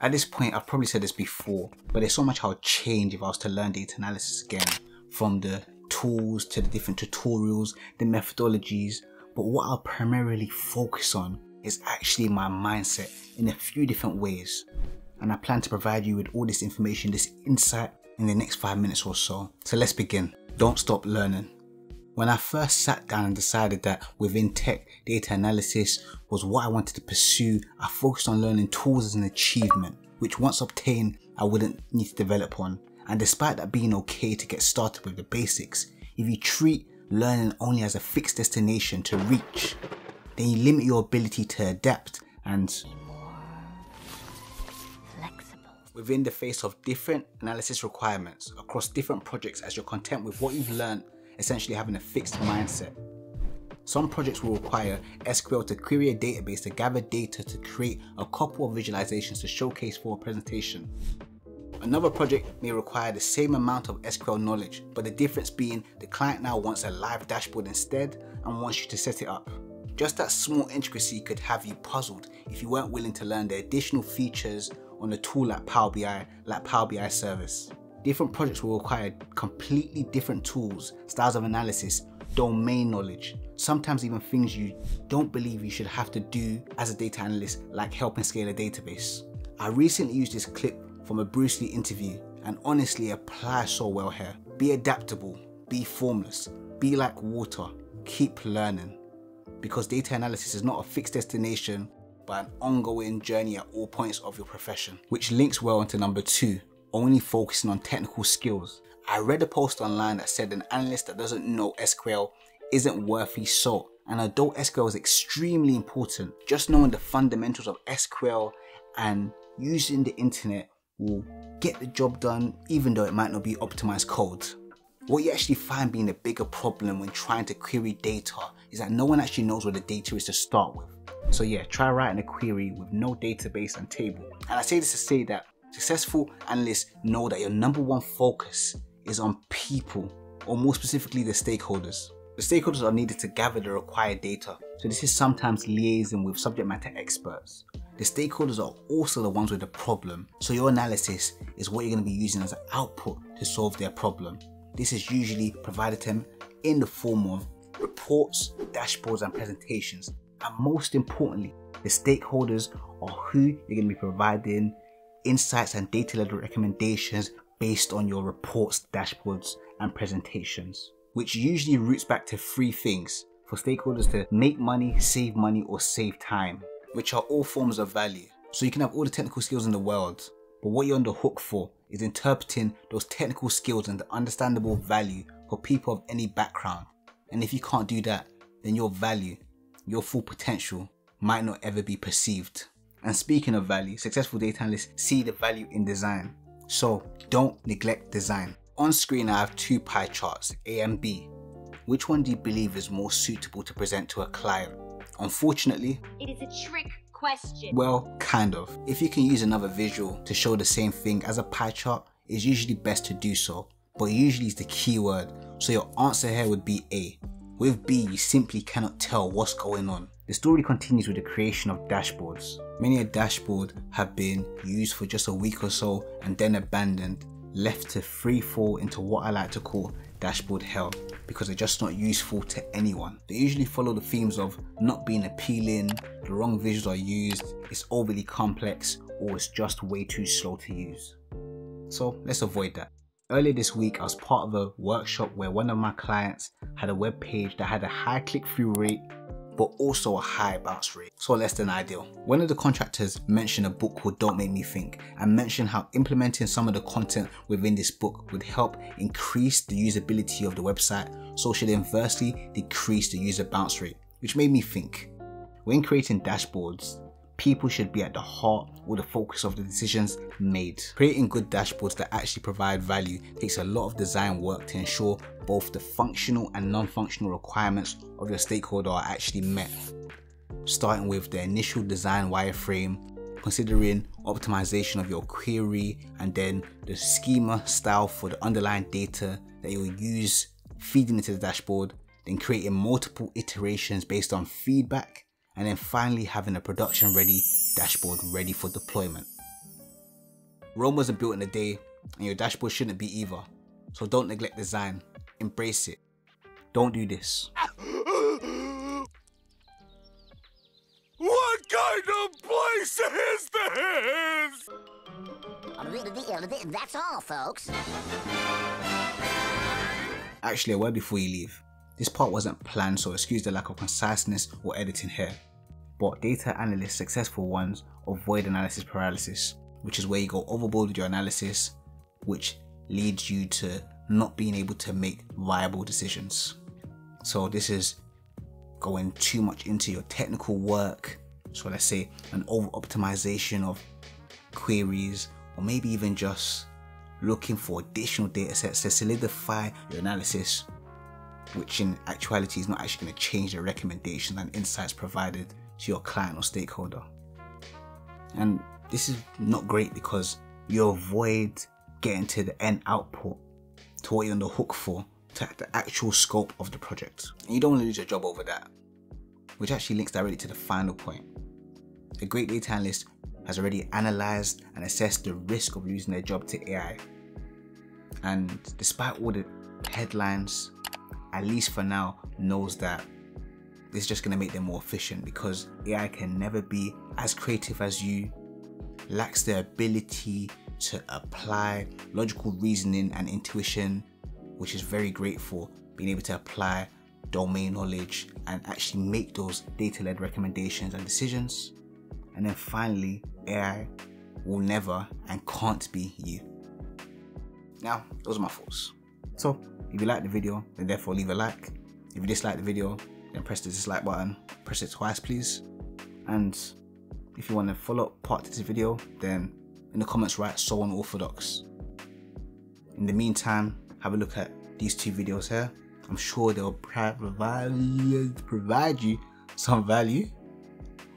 At this point, I've probably said this before, but there's so much I would change if I was to learn data analysis again, from the tools to the different tutorials, the methodologies. But what I'll primarily focus on is actually my mindset in a few different ways. And I plan to provide you with all this information, this insight in the next five minutes or so. So let's begin. Don't stop learning. When I first sat down and decided that within tech, data analysis was what I wanted to pursue, I focused on learning tools as an achievement, which once obtained, I wouldn't need to develop on. And despite that being okay to get started with the basics, if you treat learning only as a fixed destination to reach, then you limit your ability to adapt and be more flexible. within the face of different analysis requirements across different projects as you're content with what you've learned essentially having a fixed mindset. Some projects will require SQL to query a database to gather data to create a couple of visualizations to showcase for a presentation. Another project may require the same amount of SQL knowledge, but the difference being the client now wants a live dashboard instead and wants you to set it up. Just that small intricacy could have you puzzled if you weren't willing to learn the additional features on a tool like Power BI, like Power BI Service. Different projects will require completely different tools, styles of analysis, domain knowledge, sometimes even things you don't believe you should have to do as a data analyst like helping scale a database. I recently used this clip from a Bruce Lee interview and honestly apply so well here. Be adaptable, be formless, be like water, keep learning. Because data analysis is not a fixed destination but an ongoing journey at all points of your profession. Which links well into number two, only focusing on technical skills. I read a post online that said an analyst that doesn't know SQL isn't worth his salt. And although SQL is extremely important, just knowing the fundamentals of SQL and using the internet will get the job done even though it might not be optimized code. What you actually find being the bigger problem when trying to query data is that no one actually knows where the data is to start with. So yeah, try writing a query with no database and table. And I say this to say that Successful analysts know that your number one focus is on people, or more specifically the stakeholders. The stakeholders are needed to gather the required data, so this is sometimes liaising with subject matter experts. The stakeholders are also the ones with the problem, so your analysis is what you're going to be using as an output to solve their problem. This is usually provided to them in the form of reports, dashboards, and presentations. And most importantly, the stakeholders are who you're going to be providing insights and data-led recommendations based on your reports, dashboards, and presentations, which usually roots back to three things for stakeholders to make money, save money, or save time, which are all forms of value. So you can have all the technical skills in the world, but what you're on the hook for is interpreting those technical skills and the understandable value for people of any background. And if you can't do that, then your value, your full potential might not ever be perceived. And speaking of value, successful data analysts see the value in design. So don't neglect design. On screen I have two pie charts, A and B. Which one do you believe is more suitable to present to a client? Unfortunately, it is a trick question. Well, kind of. If you can use another visual to show the same thing as a pie chart, it's usually best to do so. But usually it's the keyword, so your answer here would be A. With B, you simply cannot tell what's going on. The story continues with the creation of dashboards. Many a dashboard have been used for just a week or so and then abandoned, left to free fall into what I like to call dashboard hell because they're just not useful to anyone. They usually follow the themes of not being appealing, the wrong visuals are used, it's overly complex, or it's just way too slow to use. So let's avoid that. Earlier this week, I was part of a workshop where one of my clients had a web page that had a high click through rate but also a high bounce rate, so less than ideal. One of the contractors mentioned a book called Don't Make Me Think and mentioned how implementing some of the content within this book would help increase the usability of the website so should inversely decrease the user bounce rate, which made me think. When creating dashboards, people should be at the heart or the focus of the decisions made. Creating good dashboards that actually provide value takes a lot of design work to ensure both the functional and non-functional requirements of your stakeholder are actually met. Starting with the initial design wireframe, considering optimization of your query and then the schema style for the underlying data that you'll use feeding into the dashboard, then creating multiple iterations based on feedback and then finally having a production ready dashboard ready for deployment. Rome wasn't built in a day, and your dashboard shouldn't be either. So don't neglect design, embrace it. Don't do this. What kind of place is this? That's all, folks. Actually, a word before you leave. This part wasn't planned, so excuse the lack of conciseness or editing here. But data analysts, successful ones, avoid analysis paralysis, which is where you go overboard with your analysis, which leads you to not being able to make viable decisions. So this is going too much into your technical work. So let's say an over optimization of queries, or maybe even just looking for additional data sets to solidify your analysis, which in actuality is not actually going to change the recommendations and insights provided to your client or stakeholder. And this is not great because you avoid getting to the end output, to what you're on the hook for, to the actual scope of the project. And you don't want to lose your job over that, which actually links directly to the final point. A great data analyst has already analyzed and assessed the risk of losing their job to AI. And despite all the headlines, at least for now, knows that it's just going to make them more efficient because AI can never be as creative as you, lacks the ability to apply logical reasoning and intuition, which is very great for being able to apply domain knowledge and actually make those data led recommendations and decisions. And then finally, AI will never and can't be you. Now, those are my thoughts. So, if you like the video, then therefore leave a like. If you dislike the video, then press the dislike button. Press it twice, please. And if you want to follow up part of this video, then in the comments write so unorthodox. In the meantime, have a look at these two videos here. I'm sure they'll provide, provide you some value.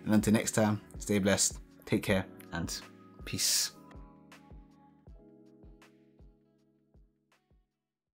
And until next time, stay blessed, take care, and peace.